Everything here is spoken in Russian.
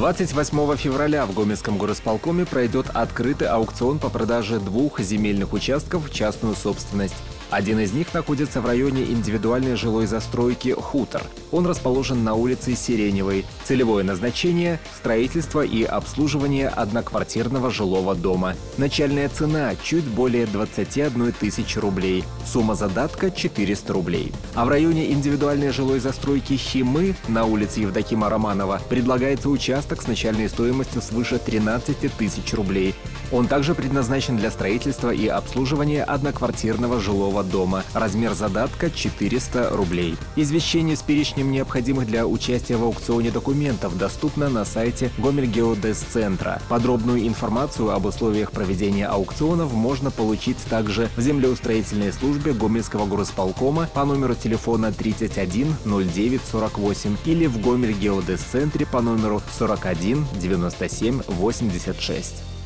28 февраля в Гомельском горосполкоме пройдет открытый аукцион по продаже двух земельных участков в частную собственность. Один из них находится в районе индивидуальной жилой застройки «Хутор». Он расположен на улице Сиреневой. Целевое назначение – строительство и обслуживание одноквартирного жилого дома. Начальная цена – чуть более 21 тысячи рублей. Сумма задатка – 400 рублей. А в районе индивидуальной жилой застройки «Химы» на улице Евдокима Романова предлагается участок с начальной стоимостью свыше 13 тысяч рублей. Он также предназначен для строительства и обслуживания одноквартирного жилого дома. Размер задатка 400 рублей. Извещение с перечнем необходимых для участия в аукционе документов доступно на сайте Гомельгеодес-центра. Подробную информацию об условиях проведения аукционов можно получить также в землеустроительной службе Гомельского горосполкома по номеру телефона 31 09 48 или в Гомель-Геодес-центре по номеру 41 97 86.